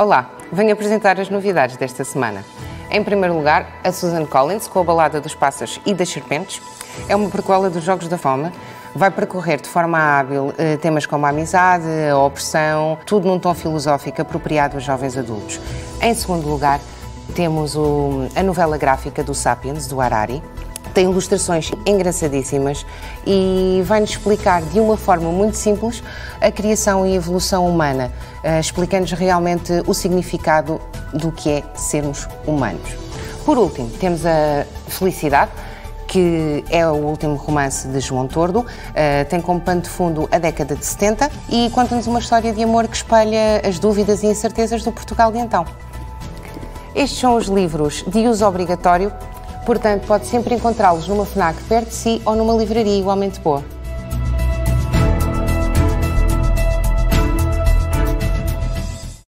Olá, venho apresentar as novidades desta semana. Em primeiro lugar, a Susan Collins com a Balada dos Pássaros e das Serpentes. É uma prequela dos Jogos da Fome. Vai percorrer de forma hábil eh, temas como a amizade, a opressão, tudo num tom filosófico apropriado a jovens adultos. Em segundo lugar, temos o, a novela gráfica do Sapiens, do Harari, tem ilustrações engraçadíssimas e vai-nos explicar de uma forma muito simples a criação e evolução humana, uh, explicando-nos realmente o significado do que é sermos humanos. Por último, temos a Felicidade, que é o último romance de João Tordo, uh, tem como pano de fundo a década de 70 e conta-nos uma história de amor que espelha as dúvidas e incertezas do Portugal de então. Estes são os livros de uso obrigatório Portanto, pode sempre encontrá-los numa FNAC perto de si ou numa livraria igualmente boa.